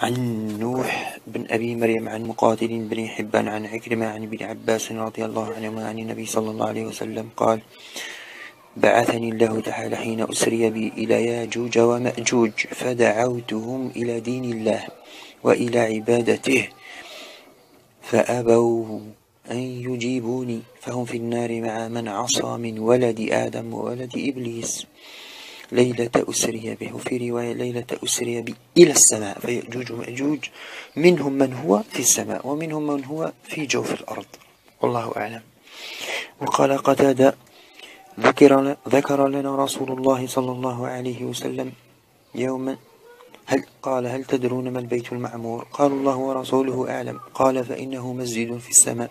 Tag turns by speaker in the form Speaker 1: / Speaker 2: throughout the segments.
Speaker 1: عن نوح بن أبي مريم عن مقاتل بن حبان عن عكرمة عن ابن عباس رضي الله عنهما عن النبي صلى الله عليه وسلم قال بعثني الله تعالى حين أسري بي إلى ياجوج ومأجوج فدعوتهم إلى دين الله وإلى عبادته فأبوا أن يجيبوني فهم في النار مع من عصى من ولد آدم وولد إبليس. ليلة أسري به وفي رواية ليلة أسري به إلى السماء فيأجوج ومأجوج منهم من هو في السماء ومنهم من هو في جوف الأرض. والله أعلم. وقال قتادة ذكر, ذكر لنا رسول الله صلى الله عليه وسلم يوما هل قال هل تدرون ما البيت المعمور؟ قال الله ورسوله أعلم. قال فإنه مسجد في السماء.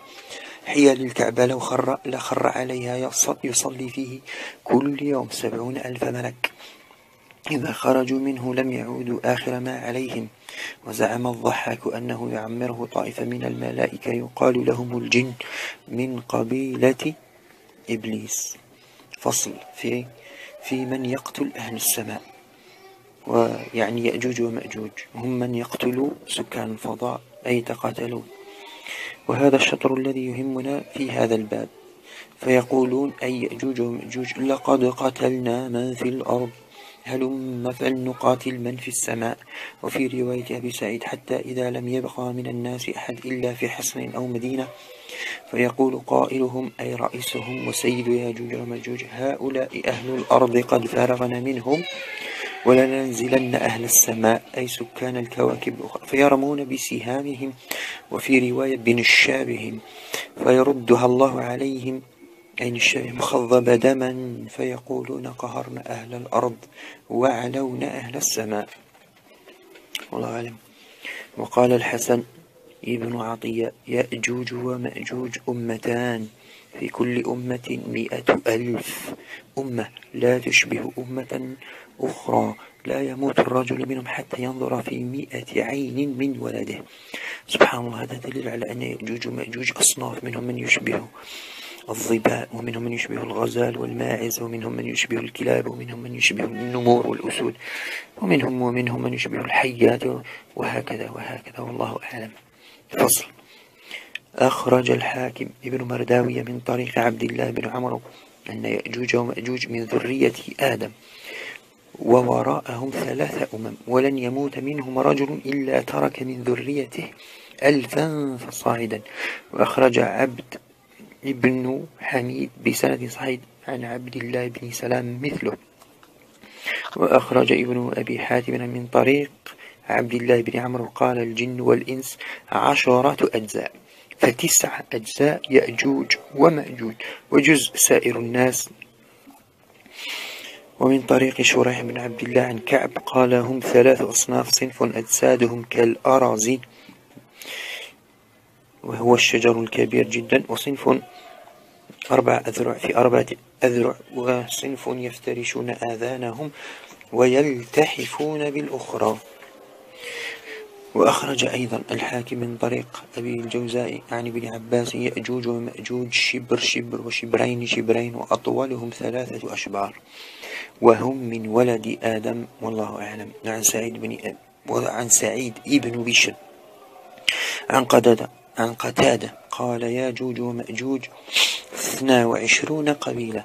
Speaker 1: حيال الكعبة لو خر لخر عليها يصلي فيه كل يوم سبعون ألف ملك. إذا خرجوا منه لم يعودوا آخر ما عليهم. وزعم الضحاك أنه يعمره طائفة من الملائكة يقال لهم الجن من قبيلة إبليس. فصل في في من يقتل أهل السماء. ويعني يأجوج ومأجوج. هم من يقتلوا سكان الفضاء أي تقاتلون. وهذا الشطر الذي يهمنا في هذا الباب. فيقولون أي يأجوج ومأجوج لقد قتلنا من في الأرض. هلم فلنقاتل من في السماء. وفي رواية أبي سعيد حتى إذا لم يبقى من الناس أحد إلا في حصن أو مدينة. فيقول قائلهم أي رئيسهم وسيد يأجوج وماجوج هؤلاء أهل الأرض قد فرغنا منهم. ولننزلن أهل السماء أي سكان الكواكب الأخرى. فيرمون بسهامهم وفي رواية بنشابهم فيردها الله عليهم أي نشابه مخضب دما فيقولون قهرنا أهل الأرض وعلونا أهل السماء. والله أعلم. وقال الحسن ابن عطية يأجوج ومأجوج أمتان في كل أمة مئة ألف أمة. لا تشبه أمة أخرى لا يموت الرجل منهم حتى ينظر في مئة عين من ولده. سبحان الله هذا دليل على أن يأجوج ومأجوج أصناف منهم من يشبه الظباء ومنهم من يشبه الغزال والماعز ومنهم من يشبه الكلاب ومنهم من يشبه النمور والأسود ومنهم ومنهم من يشبه الحيات وهكذا وهكذا. والله أعلم. فصل. أخرج الحاكم ابن مرداوية من طريق عبد الله بن عمرو أن يأجوج ومأجوج من ذرية آدم. ووراءهم ثلاثة أمم ولن يموت منهم رجل إلا ترك من ذريته ألفا فصاعدا. وأخرج عبد ابن حميد بسند صحيح عن عبد الله بن سلام مثله. وأخرج ابن أبي حاتم من طريق عبد الله بن عمرو قال الجن والإنس عشرة أجزاء فتسع أجزاء يأجوج ومأجوج وجزء سائر الناس ومن طريق شريح بن عبد الله عن كعب قال هم ثلاث أصناف صنف أجسادهم كالأراضي وهو الشجر الكبير جدا وصنف أربع أذرع في أربعة أذرع وصنف يفترشون آذانهم ويلتحفون بالأخرى. وأخرج أيضا الحاكم من طريق أبي الجوزاء عن ابن عباس يأجوج ومأجوج شبر شبر وشبرين شبرين وأطولهم ثلاثة أشبار وهم من ولد آدم والله أعلم عن سعيد بن أب وعن سعيد ابن بشر. عن قتادة عن قتادة قال ياجوج ومأجوج اثنا وعشرون قبيلة.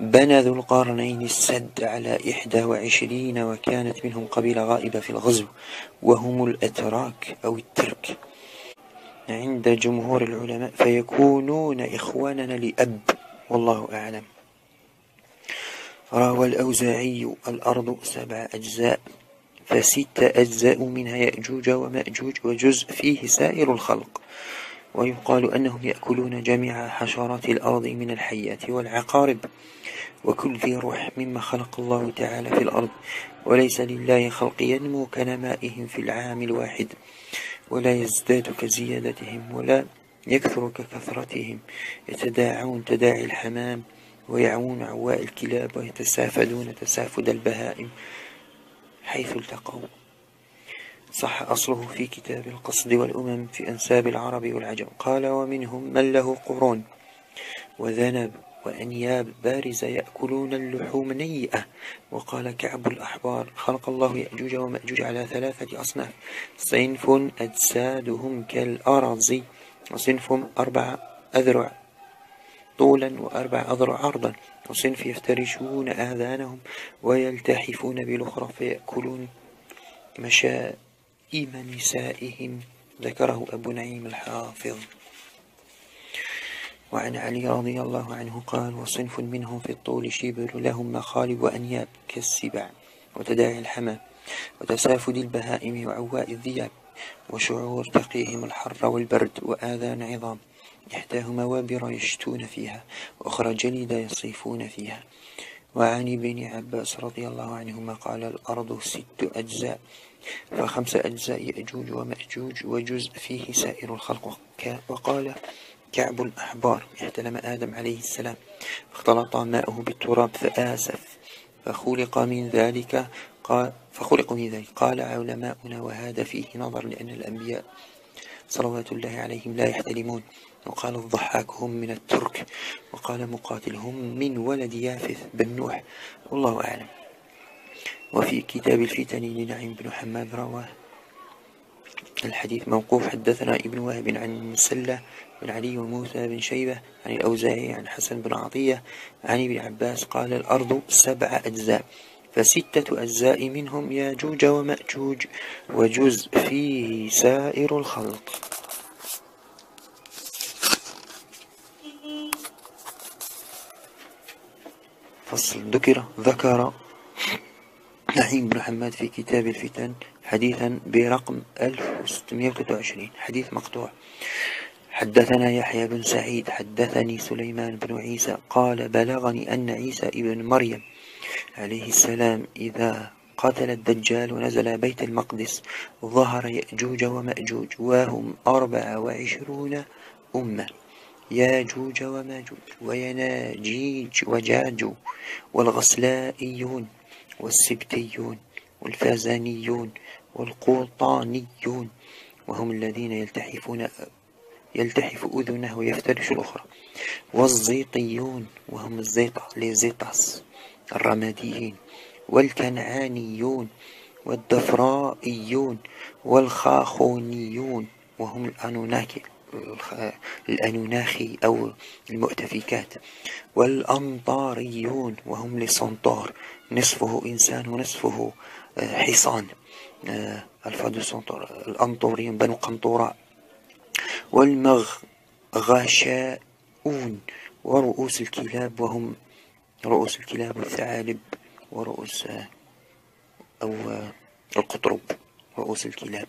Speaker 1: بنى ذو القرنين السد على إحدى وعشرين وكانت منهم قبيلة غائبة في الغزو وهم الأتراك أو الترك. عند جمهور العلماء فيكونون إخواننا لأب والله أعلم. روى الأوزاعي الأرض سبع أجزاء فست أجزاء منها يأجوج ومأجوج وجزء فيه سائر الخلق. ويقال أنهم يأكلون جميع حشرات الأرض من الحيات والعقارب وكل ذي روح مما خلق الله تعالى في الأرض. وليس لله خلق ينمو كنمائهم في العام الواحد ولا يزداد كزيادتهم ولا يكثر ككثرتهم. يتداعون تداعي الحمام ويعون عواء الكلاب ويتسافدون تسافد البهائم حيث التقوا. صح أصله في كتاب القصد والأمم في أنساب العرب والعجم. قال ومنهم من له قرون وذنب وأنياب بارزة يأكلون اللحوم نيئة. وقال كعب الأحبار خلق الله يأجوج ومأجوج على ثلاثة أصناف. صنف أجسادهم كالأرز وصنف أربع أذرع طولا وأربع أذرع عرضا. وصنف يفترشون آذانهم ويلتحفون بالأخرى فيأكلون مشائم نسائهم ذكره أبو نعيم الحافظ. وعن علي رضي الله عنه قال وصنف منهم في الطول شبر لهم مخالب وأنياب كالسبع وتداعي الحمى وتسافد البهائم وعواء الذياب وشعور تقيهم الحر والبرد وآذان عظام إحداهما وابر يشتون فيها وأخرى جلد يصيفون فيها. وعن ابن عباس رضي الله عنهما قال الأرض ست أجزاء فخمس أجزاء يأجوج ومأجوج وجزء فيه سائر الخلق. وقال كعب الأحبار احتلم آدم عليه السلام فاختلط ماءه بالتراب فآسف فخلق من ذلك قال فخلق من ذلك. قال علماؤنا وهذا فيه نظر لأن الأنبياء صلوات الله عليهم لا يحتلمون. وقال الضحاك هم من الترك وقال مقاتل هم من ولد يافث بن نوح. والله أعلم. وفي كتاب الفتن لنعيم بن حماد رواه. الحديث موقوف. حدثنا ابن وهب عن مسلة بن علي وموسى بن شيبة عن الأوزاعي عن حسن بن عطية عن ابن عباس قال الأرض سبع أجزاء فستة أجزاء منهم ياجوج ومأجوج وجزء فيه سائر الخلق. فصل. ذكر ذكر نعيم بن حماد في كتاب الفتن حديثا برقم 1623 حديث مقطوع. حدثنا يحيى بن سعيد حدثني سليمان بن عيسى قال بلغني أن عيسى ابن مريم عليه السلام إذا قتل الدجال ونزل بيت المقدس ظهر يأجوج ومأجوج وهم أربع وعشرون أمة ياجوج وماجوج ويناجيج وجاج والغسلائيون والسبتيون والفازانيون والقوطانيون وهم الذين يلتحفون يلتحف أذنه ويفترش الأخرى. والزيطيون وهم الزيطة لزيطس الرماديين. والكنعانيون والدفرائيون والخاخونيون وهم الأنوناكي الأنوناخي أو المؤتفكات. والأمطاريون وهم لسنطار نصفه إنسان ونصفه آه، حصان آه، الأنطوريون بنو قنطوراء والمغغاشاؤون ورؤوس الكلاب وهم رؤوس الكلاب والثعالب ورؤوس آه، أو القطرب رؤوس الكلاب.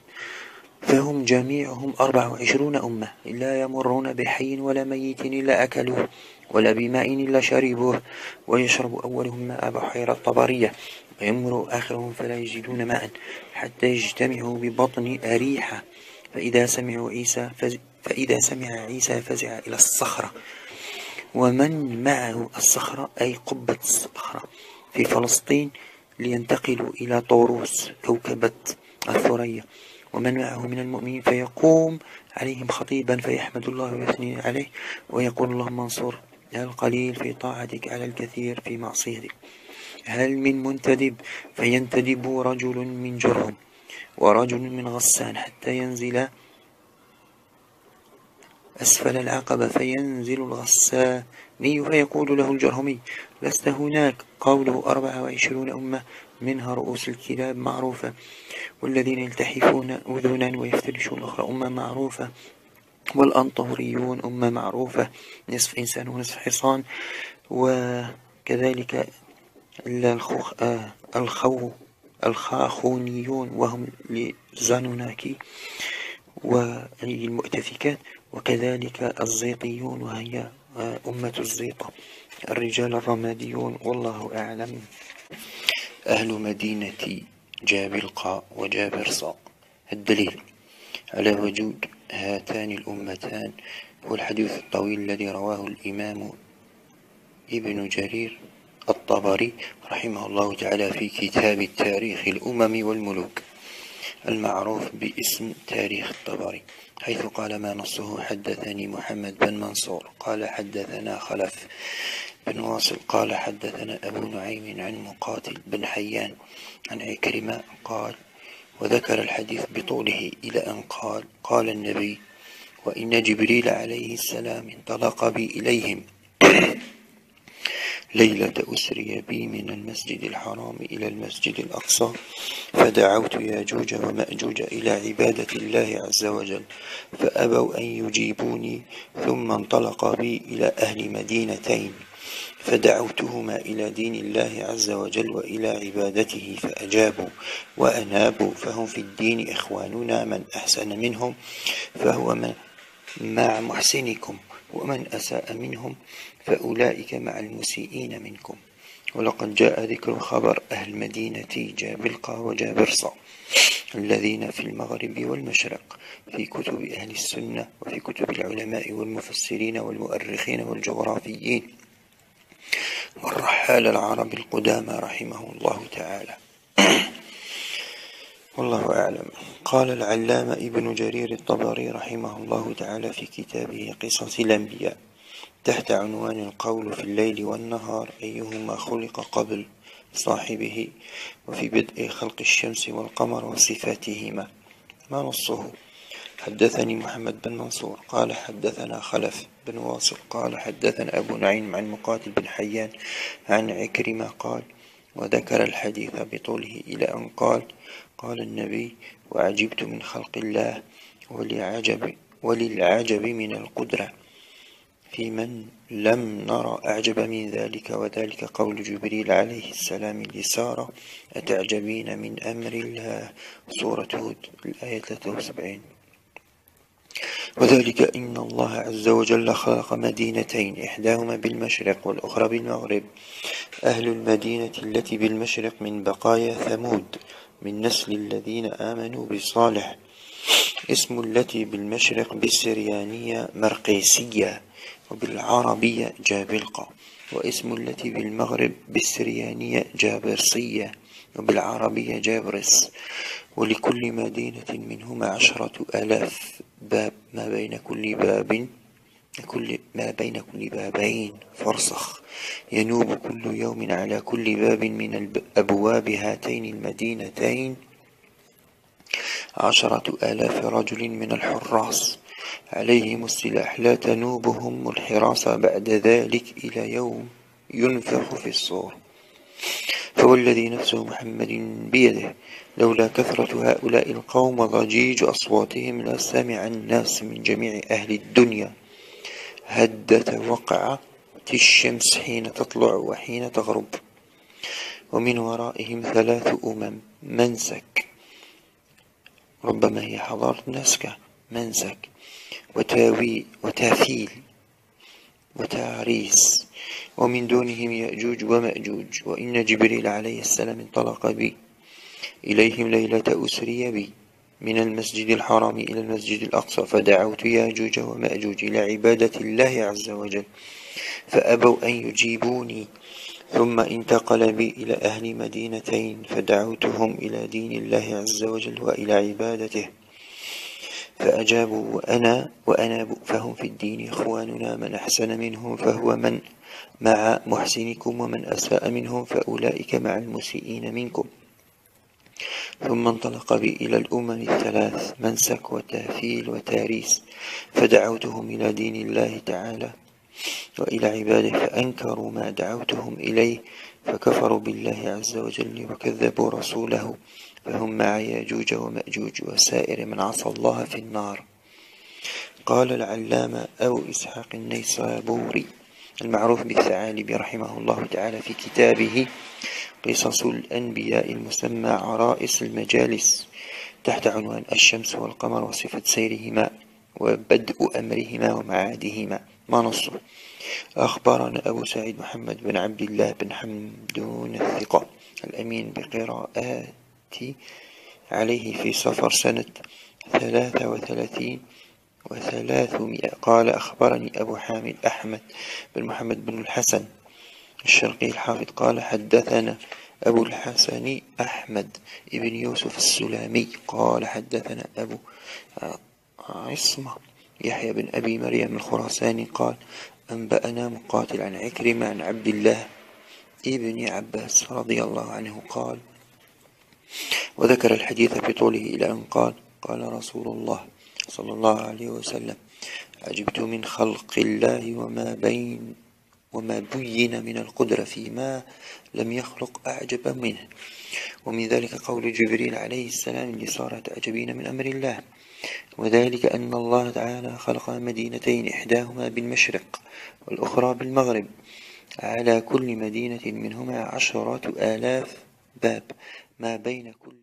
Speaker 1: فهم جميعهم أربع وعشرون أمة لا يمرون بحي ولا ميت إلا أكلوه ولا بماء إلا شربوه ويشرب أولهم ماء بحيرة طبرية ويمر آخرهم فلا يجدون ماء حتى يجتمعوا ببطن أريحة. فإذا سمعوا عيسى فز... فإذا سمع عيسى فزع إلى الصخرة. ومن معه الصخرة؟ أي قبة الصخرة. في فلسطين لينتقلوا إلى طوروس كوكبة الثريا. ومن معه من المؤمنين فيقوم عليهم خطيبا فيحمد الله ويثني عليه ويقول اللهم انصر القليل في طاعتك على الكثير في معصيتك. هل من منتدب فينتدب رجل من جرهم ورجل من غسان حتى ينزل أسفل العقبة فينزل الغساني فيقول له الجرهمي لست هناك؟ قوله أربعة وعشرون أمة منها رؤوس الكلاب معروفة والذين يلتحفون أذنا ويفترشون أخرى أمة معروفة والأنطوريون أمة معروفة نصف إنسان ونصف حصان وكذلك الخوخ آه الخو الخاخونيون وهم لزانوناكي والمؤتفكات وكذلك الزيطيون وهي آه، أمة الزيطة الرجال الرماديون والله أعلم. أهل مدينة جابلقاء وجابرصاء الدليل. على وجود هاتان الأمتان هو الحديث الطويل الذي رواه الإمام ابن جرير الطبري رحمه الله تعالى في كتاب التاريخ الأمم والملوك المعروف باسم تاريخ الطبري حيث قال ما نصه؟ حدثني محمد بن منصور قال حدثنا خلف بن واصل قال حدثنا أبو نعيم عن مقاتل بن حيان عن عكرمة قال وذكر الحديث بطوله إلى أن قال قال النبي وإن جبريل عليه السلام انطلق بي إليهم ليلة أسري بي من المسجد الحرام إلى المسجد الأقصى فدعوت ياجوج ومأجوج إلى عبادة الله عز وجل فأبوا أن يجيبوني ثم انطلق بي إلى أهل مدينتين. فدعوتهما إلى دين الله عز وجل وإلى عبادته فأجابوا وأنابوا فهم في الدين إخواننا من أحسن منهم فهو من مع محسنكم ومن أساء منهم فأولئك مع المسيئين منكم. ولقد جاء ذكر خبر أهل مدينة جابلقى وجابرصة الذين في المغرب والمشرق في كتب أهل السنة وفي كتب العلماء والمفسرين والمؤرخين والجغرافيين. والرحال العرب القدامى رحمه الله تعالى. والله أعلم. قال العلامة ابن جرير الطبري رحمه الله تعالى في كتابه قصص الأنبياء. تحت عنوان القول في الليل والنهار أيهما خلق قبل صاحبه وفي بدء خلق الشمس والقمر وصفاتهما. ما نصه؟ حدثني محمد بن منصور قال حدثنا خلف بن واصل قال حدثنا أبو نعيم عن مقاتل بن حيان عن عكرمة قال وذكر الحديث بطوله إلى أن قال قال النبي وعجبت من خلق الله ولعجب وللعجب من القدرة في من لم نرى أعجب من ذلك وذلك قول جبريل عليه السلام لسارة أتعجبين من أمر الله؟ سورة هود الآية 73 وذلك إن الله عز وجل خلق مدينتين إحداهما بالمشرق والأخرى بالمغرب. أهل المدينة التي بالمشرق من بقايا ثمود من نسل الذين آمنوا بصالح اسم التي بالمشرق بالسريانية مرقيسية وبالعربية جابلقة. واسم التي بالمغرب بالسريانية جابرسية. وبالعربية جابرس ولكل مدينة منهما عشرة آلاف باب ما بين كل باب كل ما بين كل بابين فرسخ. ينوب كل يوم على كل باب من أبواب هاتين المدينتين عشرة آلاف رجل من الحراس. عليهم السلاح لا تنوبهم الحراسة بعد ذلك إلى يوم ينفخ في الصور. فوالذي نفس محمد بيده لولا كثرة هؤلاء القوم وضجيج أصواتهم لسمع الناس من جميع أهل الدنيا. هدة وقعة الشمس حين تطلع وحين تغرب ومن ورائهم ثلاث أمم منسك. ربما هي حضارة نسكة منسك وتاوي وتافيل وتعريس ومن دونهم يأجوج ومأجوج وإن جبريل عليه السلام انطلق بي. إليهم ليلة أسري بي. من المسجد الحرام إلى المسجد الأقصى فدعوت يأجوج ومأجوج إلى عبادة الله عز وجل فأبوا أن يجيبوني. ثم انتقل بي إلى أهل مدينتين فدعوتهم إلى دين الله عز وجل وإلى عبادته. فأجابوا وأنا وأنا فهم في الدين إخواننا من أحسن منهم فهو من مع محسنكم ومن أساء منهم فأولئك مع المسيئين منكم. ثم انطلق بي إلى الأمم الثلاث منسك وتافيل وتاريس فدعوتهم إلى دين الله تعالى وإلى عباده فأنكروا ما دعوتهم إليه فكفروا بالله عز وجل وكذبوا رسوله. فهم مع يأجوج ومأجوج وسائر من عصى الله في النار. قال العلامة أو إسحاق النيسابوري المعروف بالثعالب رحمه الله تعالى في كتابه قصص الأنبياء المسمى عرائس المجالس تحت عنوان الشمس والقمر وصفة سيرهما وبدء أمرهما ومعادهما. ما نصه؟ أخبرنا أبو سعيد محمد بن عبد الله بن حمدون الثقة الأمين بقراءات عليه في صفر سنة ثلاثة وثلاثين وثلاثمائة. قال أخبرني أبو حامد أحمد بن محمد بن الحسن الشرقي الحافظ. قال حدثنا أبو الحسن أحمد بن يوسف السلامي. قال حدثنا أبو عصمة يحيى بن أبي مريم الخراساني. قال أنبأنا مقاتل عن عكرمة عن عبد الله ابن عباس رضي الله عنه. قال وذكر الحديث بطوله إلى أن قال قال رسول الله صلى الله عليه وسلم عجبت من خلق الله وما بين وما بين من القدرة فيما لم يخلق أعجب منه. ومن ذلك قول جبريل عليه السلام لصار تعجبين من أمر الله. وذلك أن الله تعالى خلق مدينتين إحداهما بالمشرق والأخرى بالمغرب. على كل مدينة منهما عشرات آلاف باب. ما بين كل